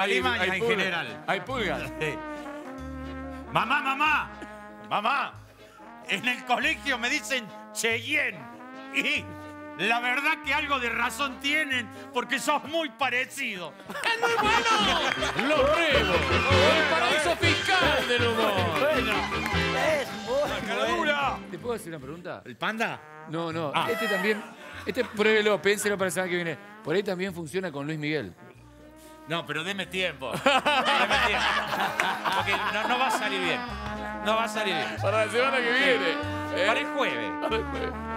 alimañas hay en pulgas. general. Hay pulgas. Sí. Mamá, mamá, mamá. En el colegio me dicen Cheyenne. Y la verdad que algo de razón tienen porque sos muy parecido. ¡Lo pruebo! ¡El paraíso fiscal del humor! Es muy bueno. ¿Te puedo hacer una pregunta? ¿El panda? No, no. Ah. Este también. Este pruébelo, pénselo para la semana que viene. Por ahí también funciona con Luis Miguel. No, pero deme tiempo. Deme tiempo. Porque no, no va a salir bien. No va a salir bien. Para la semana que viene. ¿eh? Para el jueves. Para el jueves.